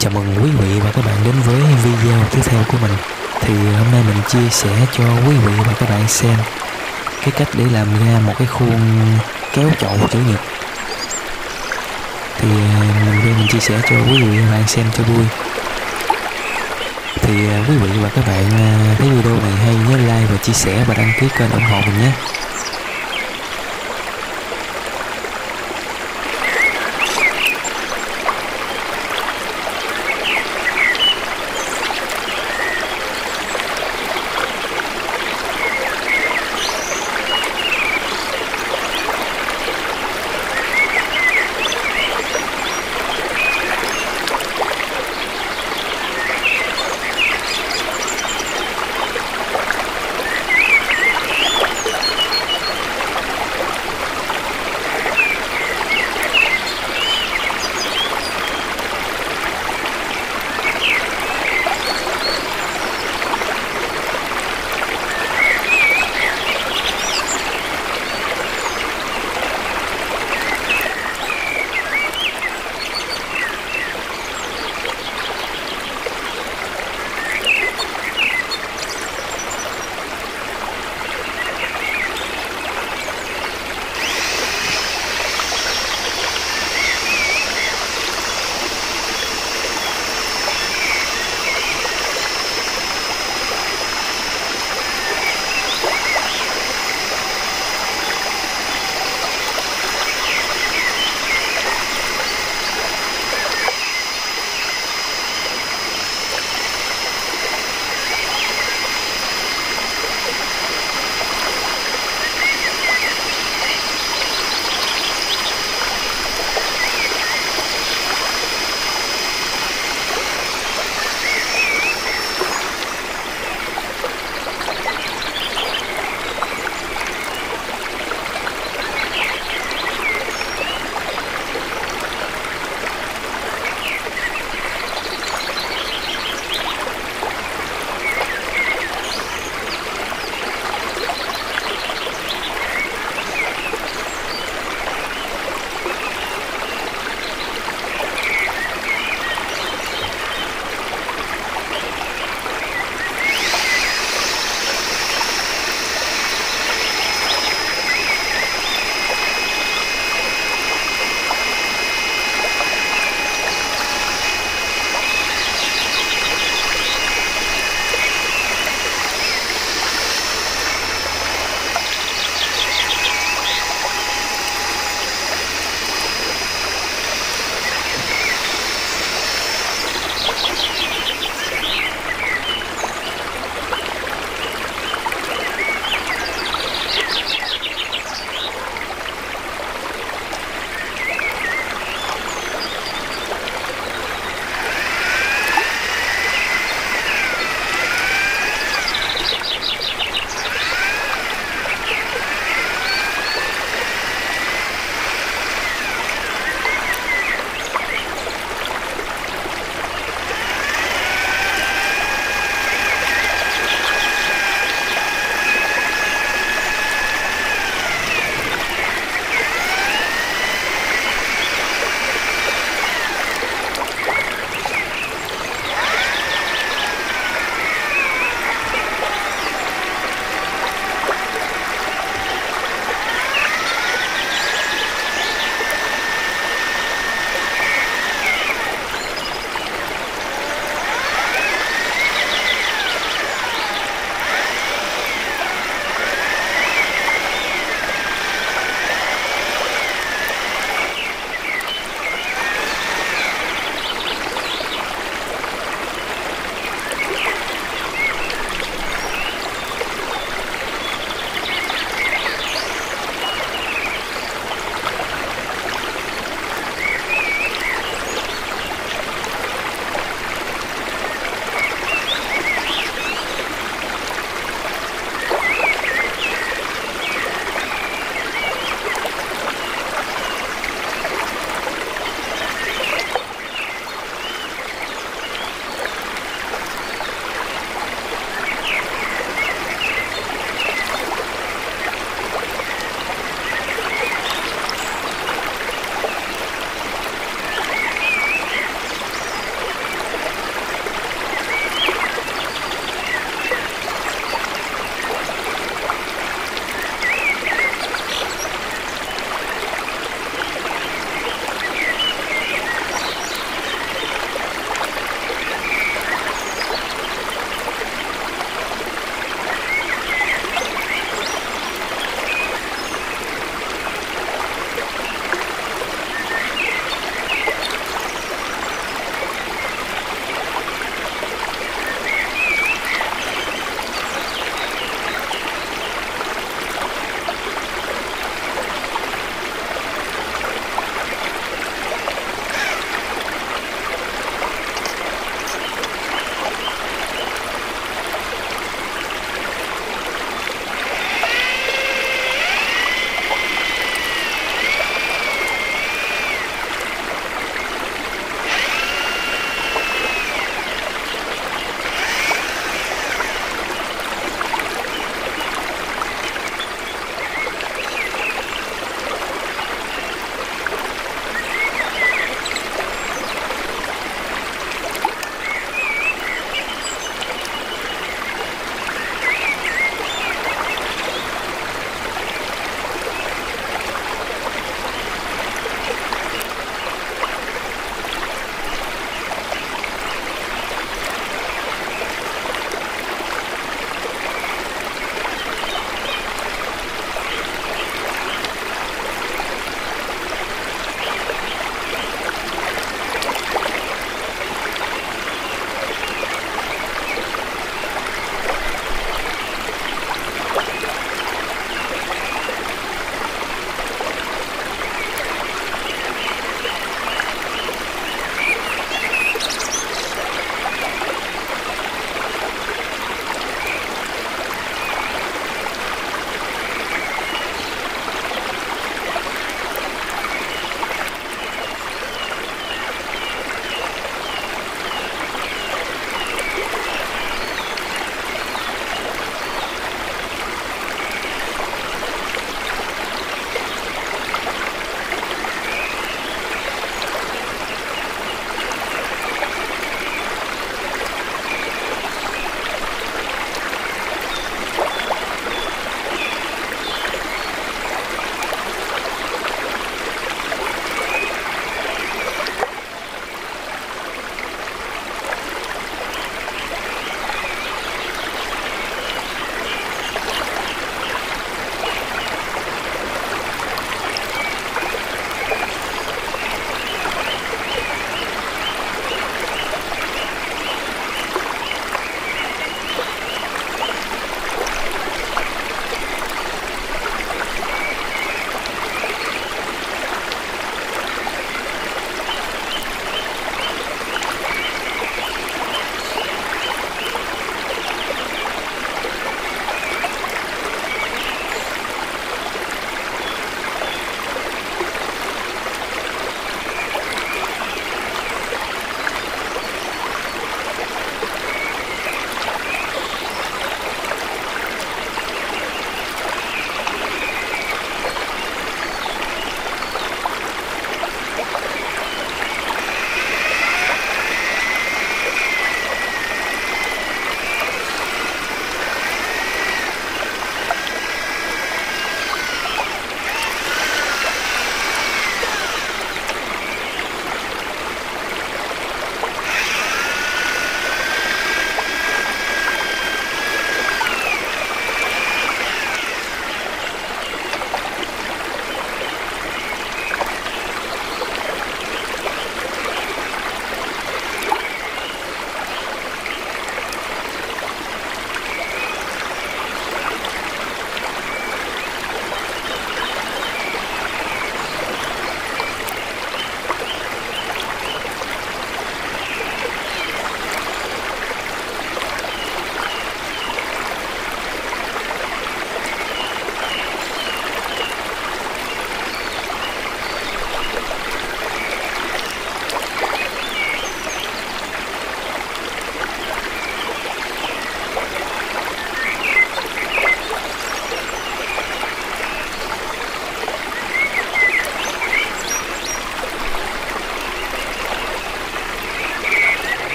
Chào mừng quý vị và các bạn đến với video tiếp theo của mình. Thì hôm nay mình chia sẻ cho quý vị và các bạn xem Cái cách để làm ra một cái khuôn kéo chậu chữ nhật. Thì à, mình đây mình chia sẻ cho quý vị và các bạn xem cho vui. Thì à, quý vị và các bạn à, thấy video này hay nhớ like và chia sẻ và đăng ký kênh ủng hộ mình nhé.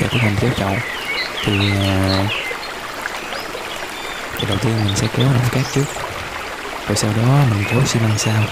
Để tiến hành kéo chậu. Thì ờ, thì đầu tiên mình sẽ kéo đổ cát trước. Rồi sau đó mình kéo xi măng sau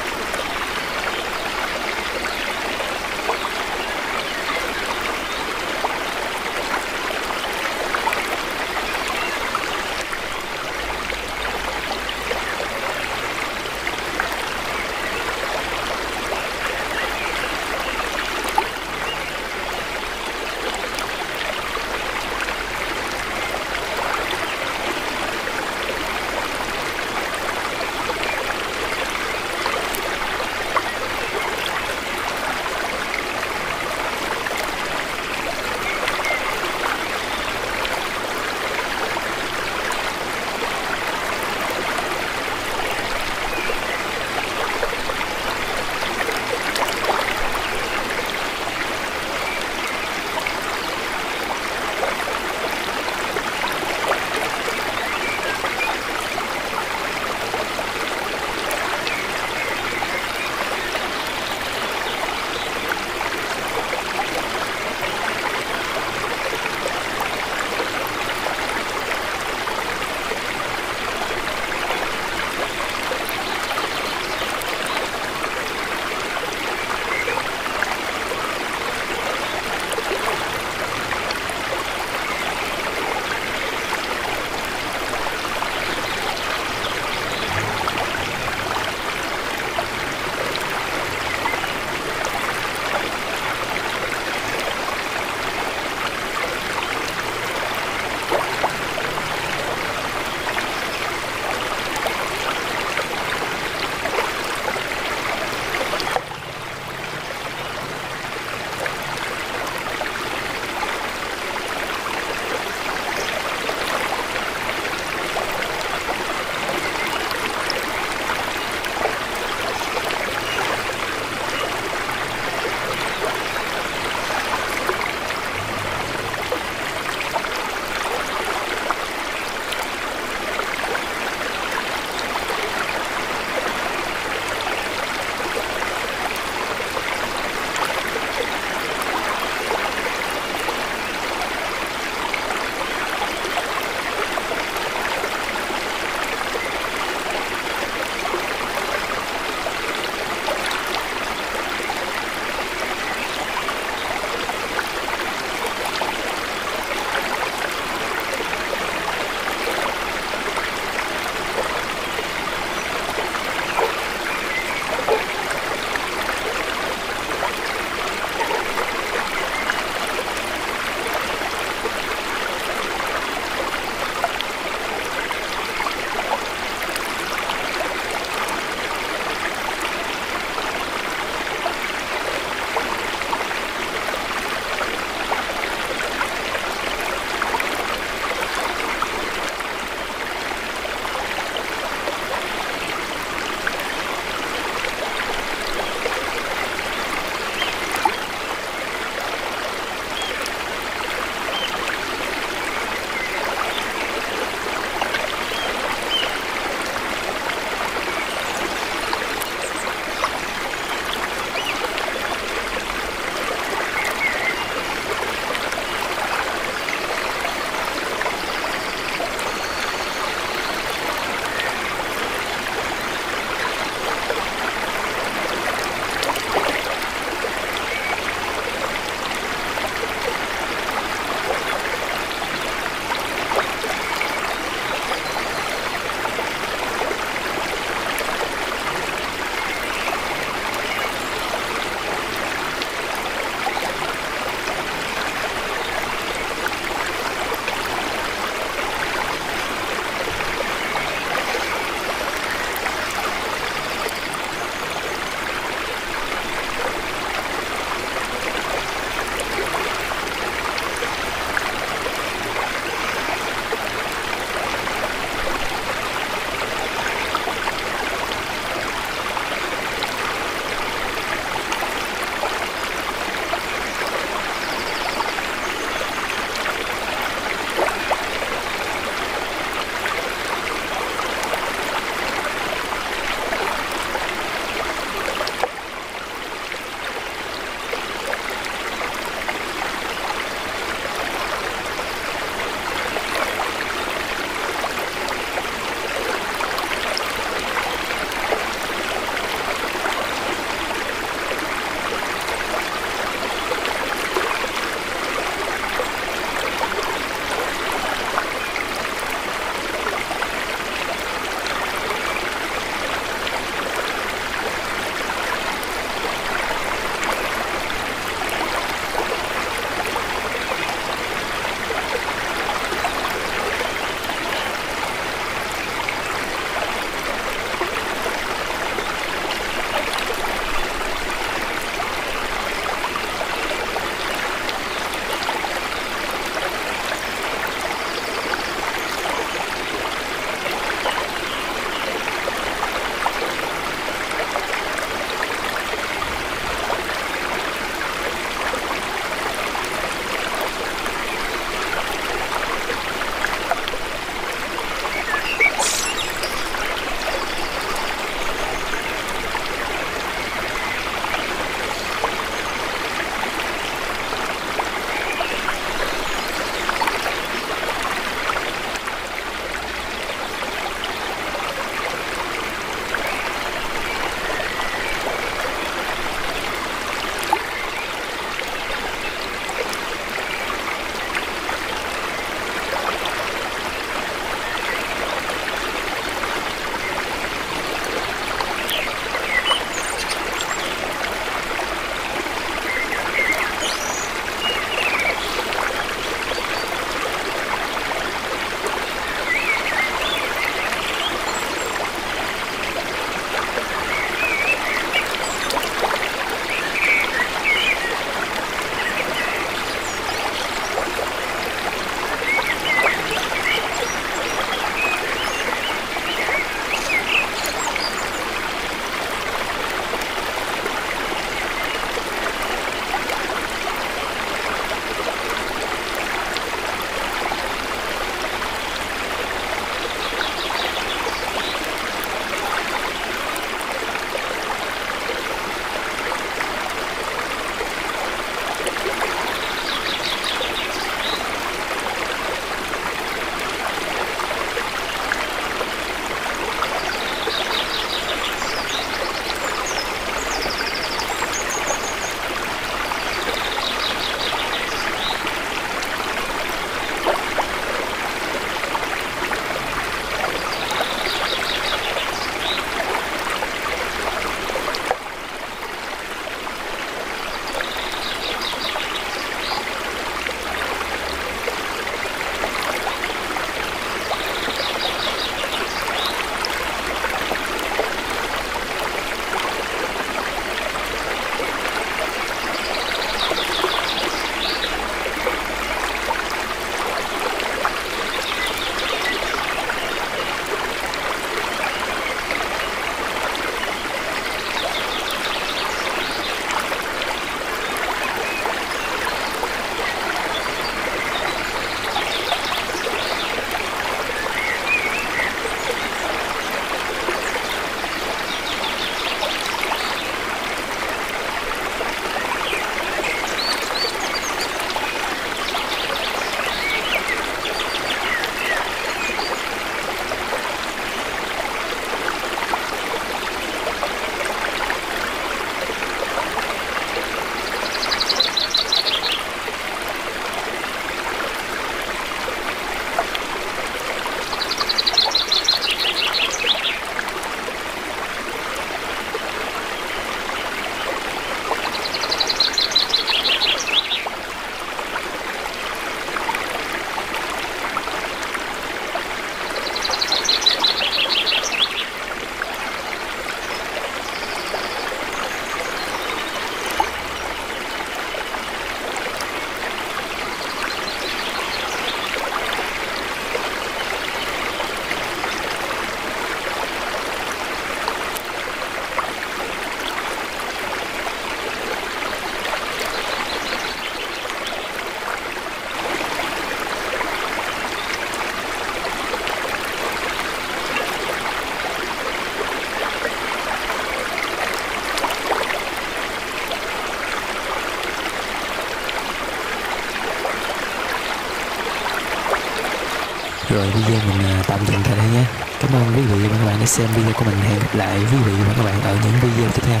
video mình à, tạm dừng tại đây nhé. Cảm ơn quý vị và các bạn đã xem video của mình. Hẹn gặp lại quý vị và các bạn ở những video tiếp theo.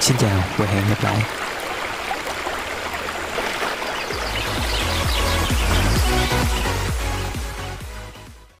Xin chào và hẹn gặp lại.